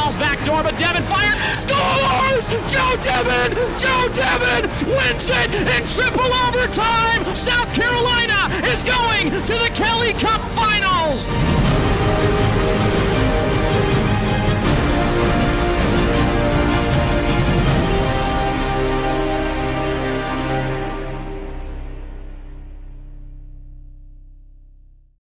calls back door, but Devin fires, scores! Joe Devin! Joe Devin wins it in triple overtime! South Carolina is going to the Kelly Cup Finals!